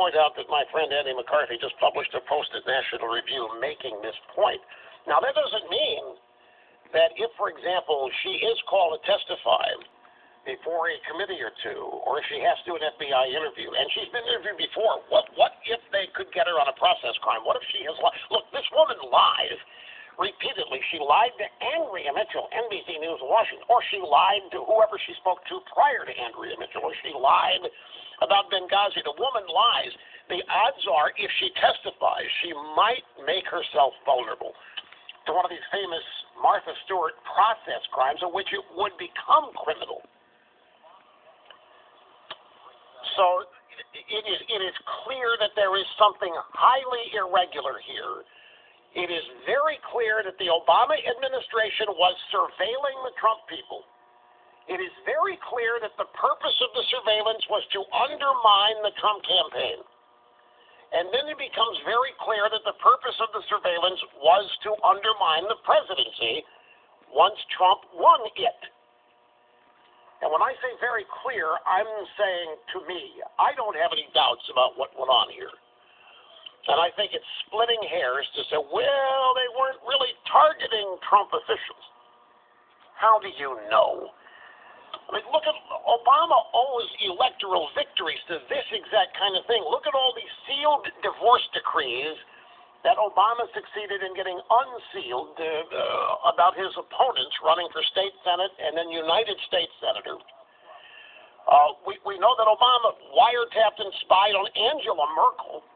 point out that my friend Andy McCarthy just published a post at National Review making this point. Now, that doesn't mean that if, for example, she is called to testify before a committee or two, or if she has to do an FBI interview, and she's been interviewed before, what what if they could get her on a process crime? What if she has lied? Look, this woman lies repeatedly. She lied to Andrea Mitchell, NBC News Washington, or she lied to whoever she spoke to prior to Andrea Mitchell, or she lied about Benghazi. The woman lies. The odds are, if she testifies, she might make herself vulnerable to one of these famous Martha Stewart process crimes, in which it would become criminal. So it is, it is clear that there is something highly irregular here. It is very clear that the Obama administration was surveilling the Trump people. It is very clear that the purpose was to undermine the Trump campaign. And then it becomes very clear that the purpose of the surveillance was to undermine the presidency once Trump won it. And when I say very clear, I'm saying to me, I don't have any doubts about what went on here. And I think it's splitting hairs to say, well, they weren't really targeting Trump officials. How do you know? I look at Obama owes electoral victories to this exact kind of thing. Look at all these sealed divorce decrees that Obama succeeded in getting unsealed uh, uh, about his opponents running for state senate and then United States senator. Uh, we, we know that Obama wiretapped and spied on Angela Merkel